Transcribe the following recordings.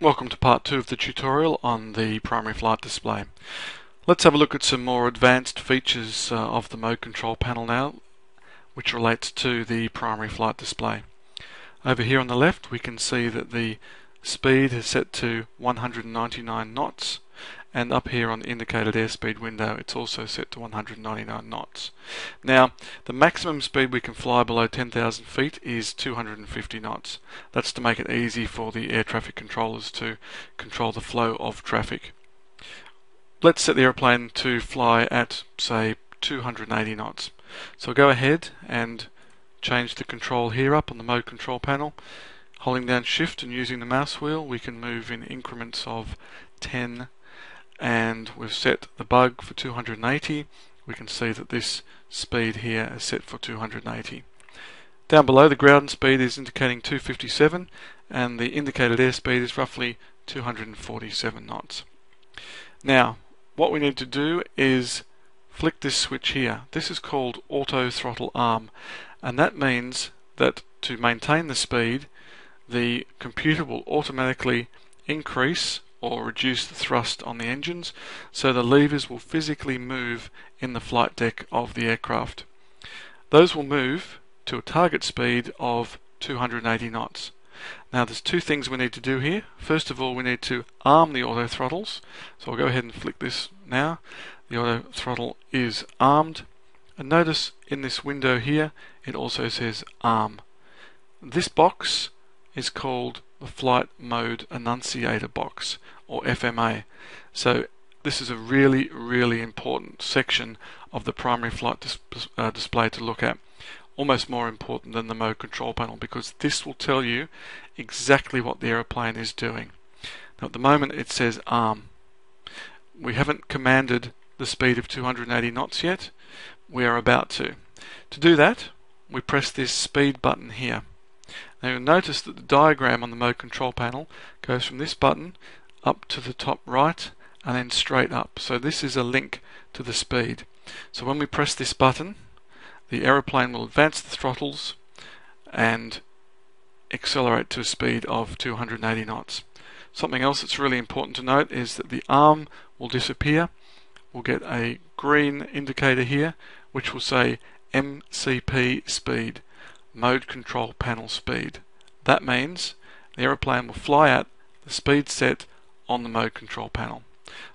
Welcome to part two of the tutorial on the primary flight display. Let's have a look at some more advanced features uh, of the mode control panel now which relates to the primary flight display. Over here on the left we can see that the speed is set to 199 knots and up here on the indicated airspeed window it's also set to 199 knots. Now the maximum speed we can fly below 10,000 feet is 250 knots. That's to make it easy for the air traffic controllers to control the flow of traffic. Let's set the airplane to fly at say 280 knots. So go ahead and change the control here up on the mode control panel. Holding down shift and using the mouse wheel we can move in increments of 10 and we've set the bug for 280 we can see that this speed here is set for 280 down below the ground speed is indicating 257 and the indicated airspeed is roughly 247 knots. Now what we need to do is flick this switch here. This is called auto throttle arm and that means that to maintain the speed the computer will automatically increase or reduce the thrust on the engines, so the levers will physically move in the flight deck of the aircraft. Those will move to a target speed of 280 knots. Now there's two things we need to do here. First of all we need to arm the auto throttles. So I'll go ahead and flick this now. The auto throttle is armed. And notice in this window here it also says arm. This box is called the Flight Mode Annunciator box, or FMA. So this is a really, really important section of the primary flight dis uh, display to look at. Almost more important than the mode control panel because this will tell you exactly what the aeroplane is doing. Now at the moment it says arm. We haven't commanded the speed of 280 knots yet. We are about to. To do that, we press this speed button here. Now you'll notice that the diagram on the mode control panel goes from this button up to the top right and then straight up. So this is a link to the speed. So when we press this button, the aeroplane will advance the throttles and accelerate to a speed of 280 knots. Something else that's really important to note is that the arm will disappear. We'll get a green indicator here which will say MCP speed mode control panel speed. That means the aeroplane will fly at the speed set on the mode control panel.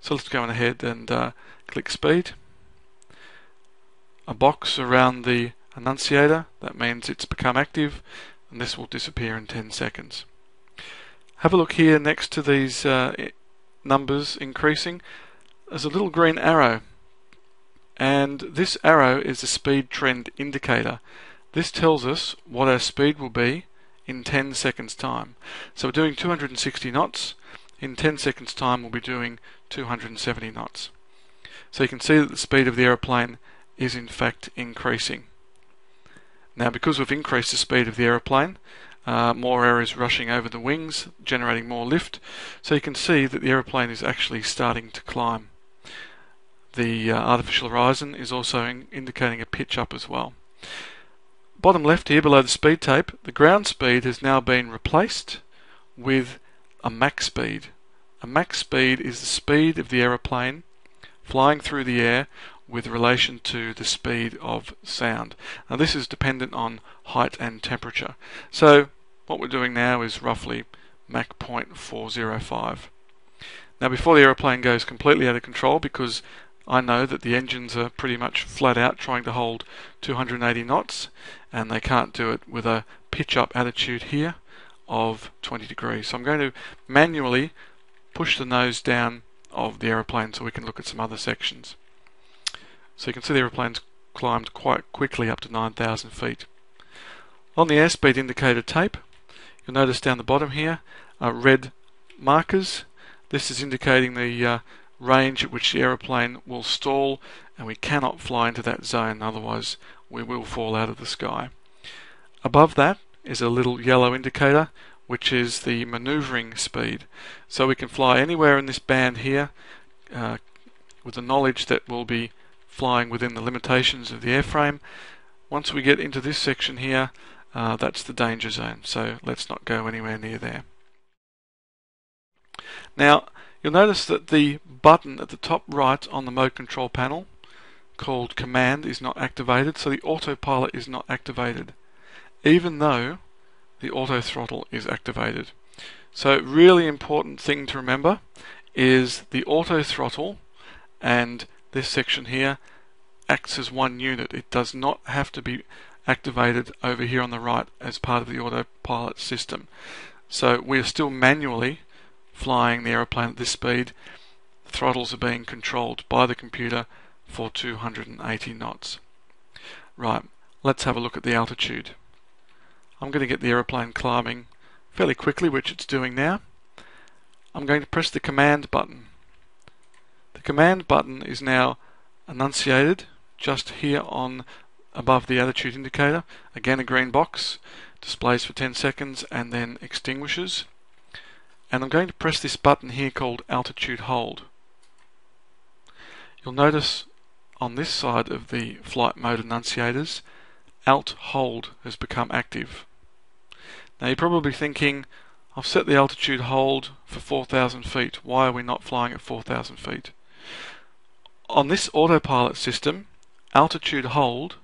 So let's go ahead and uh, click speed. A box around the annunciator, that means it's become active and this will disappear in 10 seconds. Have a look here next to these uh, numbers increasing. There's a little green arrow and this arrow is a speed trend indicator. This tells us what our speed will be in 10 seconds time. So we're doing 260 knots. In 10 seconds time we'll be doing 270 knots. So you can see that the speed of the aeroplane is in fact increasing. Now because we've increased the speed of the aeroplane, uh, more air is rushing over the wings, generating more lift. So you can see that the aeroplane is actually starting to climb. The uh, artificial horizon is also in indicating a pitch up as well. Bottom left here below the speed tape, the ground speed has now been replaced with a Mach speed. A Mach speed is the speed of the aeroplane flying through the air with relation to the speed of sound. Now this is dependent on height and temperature. So what we're doing now is roughly Mach 0.405. Now before the aeroplane goes completely out of control because I know that the engines are pretty much flat out trying to hold 280 knots and they can't do it with a pitch up attitude here of 20 degrees. So I'm going to manually push the nose down of the aeroplane so we can look at some other sections. So you can see the aeroplane's climbed quite quickly up to 9,000 feet. On the airspeed indicator tape, you'll notice down the bottom here are red markers. This is indicating the uh, range at which the aeroplane will stall and we cannot fly into that zone otherwise we will fall out of the sky. Above that is a little yellow indicator which is the maneuvering speed. So we can fly anywhere in this band here uh, with the knowledge that we'll be flying within the limitations of the airframe. Once we get into this section here, uh, that's the danger zone, so let's not go anywhere near there. Now, you'll notice that the button at the top right on the mode control panel called command is not activated, so the autopilot is not activated, even though the auto throttle is activated. So really important thing to remember is the auto throttle and this section here acts as one unit. It does not have to be activated over here on the right as part of the autopilot system. So we're still manually flying the aeroplane at this speed. The throttles are being controlled by the computer for 280 knots. Right, let's have a look at the altitude. I'm going to get the aeroplane climbing fairly quickly, which it's doing now. I'm going to press the command button. The command button is now annunciated just here on above the altitude indicator. Again a green box, displays for 10 seconds and then extinguishes. And I'm going to press this button here called altitude hold. You'll notice on this side of the flight mode annunciators, alt hold has become active. Now you're probably thinking, I've set the altitude hold for 4,000 feet. Why are we not flying at 4,000 feet? On this autopilot system, altitude hold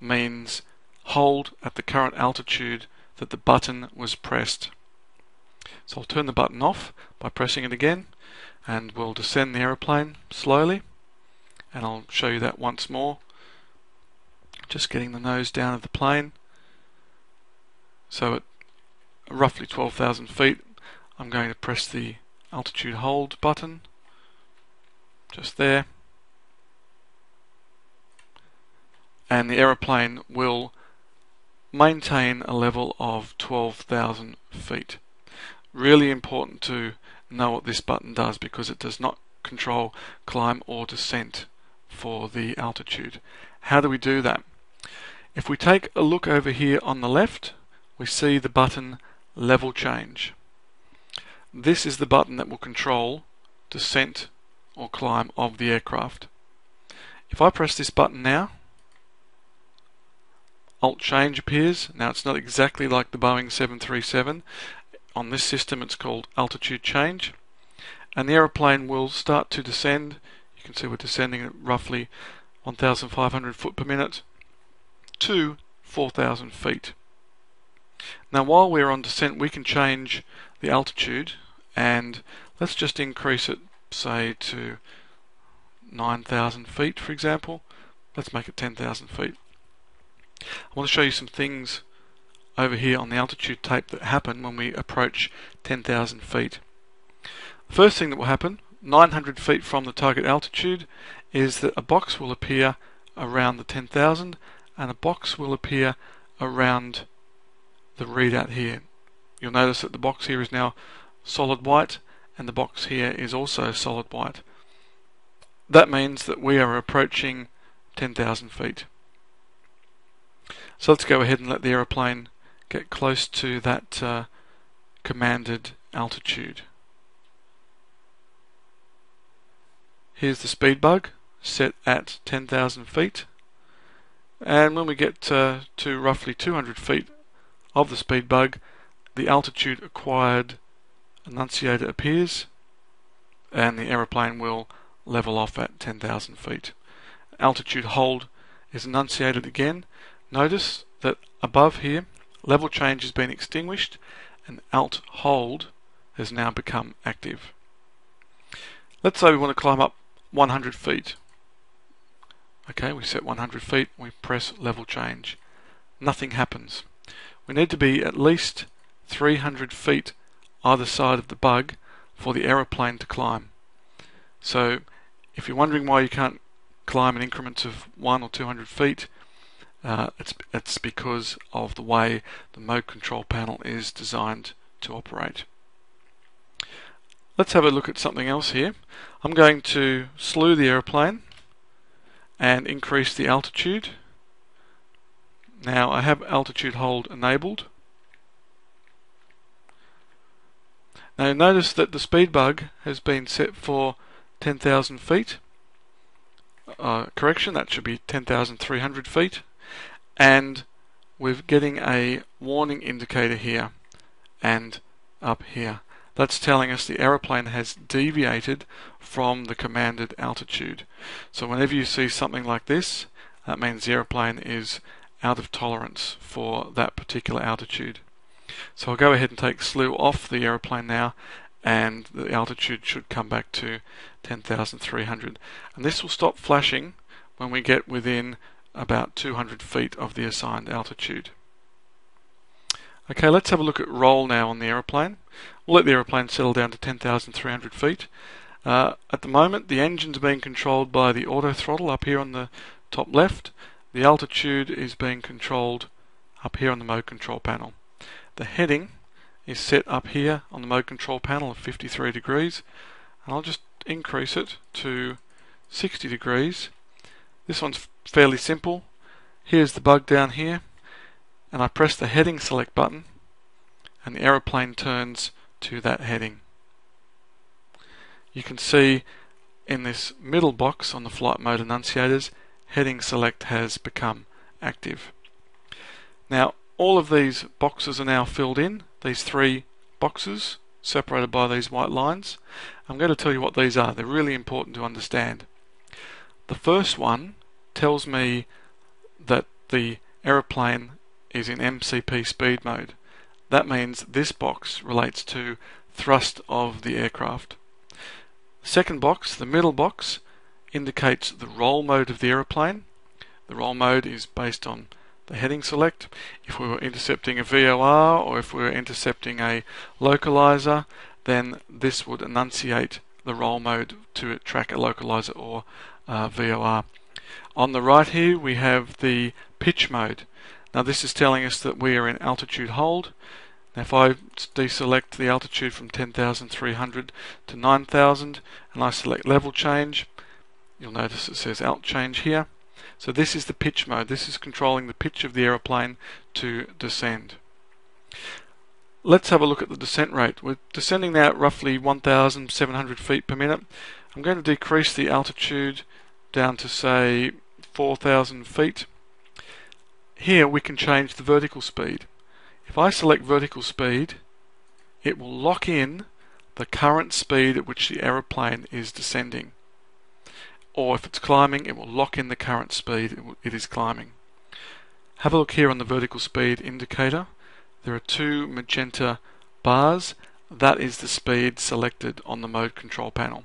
means hold at the current altitude that the button was pressed. So I'll turn the button off by pressing it again and we'll descend the aeroplane slowly and I'll show you that once more. Just getting the nose down of the plane. So at roughly 12,000 feet I'm going to press the altitude hold button just there and the aeroplane will maintain a level of 12,000 feet. Really important to know what this button does because it does not control climb or descent for the altitude. How do we do that? If we take a look over here on the left, we see the button level change. This is the button that will control descent or climb of the aircraft. If I press this button now, Alt change appears. Now it's not exactly like the Boeing 737. On this system it's called altitude change. And the aeroplane will start to descend. You can see we're descending at roughly 1,500 foot per minute to 4,000 feet. Now while we're on descent we can change the altitude and let's just increase it say to 9,000 feet for example. Let's make it 10,000 feet. I want to show you some things over here on the altitude tape that happen when we approach 10,000 feet. The first thing that will happen, 900 feet from the target altitude, is that a box will appear around the 10,000 and a box will appear around the readout here. You'll notice that the box here is now solid white and the box here is also solid white. That means that we are approaching 10,000 feet. So let's go ahead and let the aeroplane get close to that uh, commanded altitude. Here's the speed bug set at 10,000 feet and when we get uh, to roughly 200 feet of the speed bug the altitude acquired annunciator appears and the aeroplane will level off at 10,000 feet. Altitude hold is annunciated again Notice that above here, level change has been extinguished and Alt Hold has now become active. Let's say we want to climb up 100 feet. Okay, we set 100 feet, we press level change. Nothing happens. We need to be at least 300 feet either side of the bug for the aeroplane to climb. So if you're wondering why you can't climb in increments of 1 or 200 feet, uh, it's, it's because of the way the mode control panel is designed to operate. Let's have a look at something else here. I'm going to slew the aeroplane and increase the altitude. Now I have altitude hold enabled. Now notice that the speed bug has been set for 10,000 feet. Uh, correction, that should be 10,300 feet and we're getting a warning indicator here and up here that's telling us the aeroplane has deviated from the commanded altitude. So whenever you see something like this, that means the aeroplane is out of tolerance for that particular altitude. So I'll go ahead and take slew off the aeroplane now and the altitude should come back to 10,300 and this will stop flashing when we get within about 200 feet of the assigned altitude. Okay, let's have a look at roll now on the aeroplane. We'll let the aeroplane settle down to 10,300 feet. Uh, at the moment, the engine's being controlled by the auto throttle up here on the top left. The altitude is being controlled up here on the mode control panel. The heading is set up here on the mode control panel of 53 degrees and I'll just increase it to 60 degrees. This one's fairly simple. Here's the bug down here and I press the heading select button and the aeroplane turns to that heading. You can see in this middle box on the flight mode annunciators heading select has become active. Now all of these boxes are now filled in, these three boxes separated by these white lines. I'm going to tell you what these are, they're really important to understand. The first one tells me that the aeroplane is in MCP speed mode. That means this box relates to thrust of the aircraft. Second box, the middle box, indicates the roll mode of the aeroplane. The roll mode is based on the heading select. If we were intercepting a VOR or if we were intercepting a localizer, then this would annunciate the roll mode to track a localizer or uh. On the right here we have the pitch mode. Now this is telling us that we are in altitude hold. Now if I deselect the altitude from 10,300 to 9,000 and I select level change, you'll notice it says alt change here. So this is the pitch mode. This is controlling the pitch of the aeroplane to descend. Let's have a look at the descent rate. We're descending now at roughly 1,700 feet per minute. I'm going to decrease the altitude down to say 4,000 feet. Here we can change the vertical speed. If I select vertical speed, it will lock in the current speed at which the aeroplane is descending or if it's climbing it will lock in the current speed it is climbing. Have a look here on the vertical speed indicator. There are two magenta bars. That is the speed selected on the mode control panel.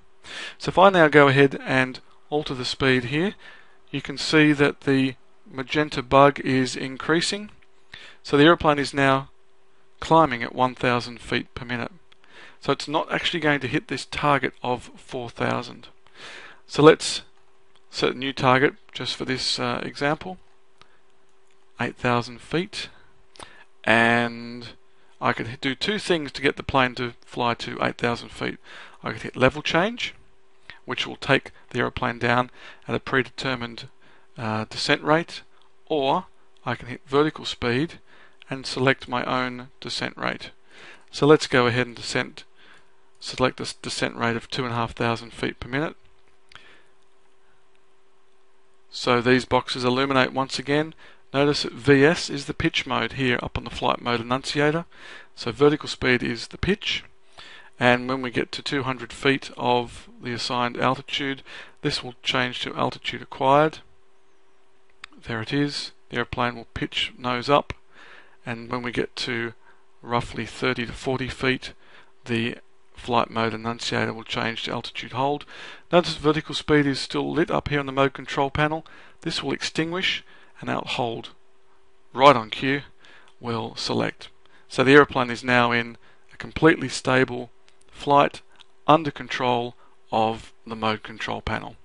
So if I now go ahead and alter the speed here, you can see that the magenta bug is increasing. So the aeroplane is now climbing at 1000 feet per minute. So it's not actually going to hit this target of 4000. So let's set a new target just for this uh, example 8,000 feet and I could do two things to get the plane to fly to 8,000 feet. I could hit level change which will take the aeroplane down at a predetermined uh, descent rate or I can hit vertical speed and select my own descent rate. So let's go ahead and descent, select this descent rate of 2,500 feet per minute so these boxes illuminate once again. Notice that VS is the pitch mode here up on the flight mode annunciator. So vertical speed is the pitch. And when we get to 200 feet of the assigned altitude, this will change to altitude acquired. There it is. The airplane will pitch nose up. And when we get to roughly 30 to 40 feet, the flight mode annunciator will change to altitude hold. Notice vertical speed is still lit up here on the mode control panel. This will extinguish and alt hold right on cue will select. So the aeroplane is now in a completely stable flight under control of the mode control panel.